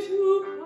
to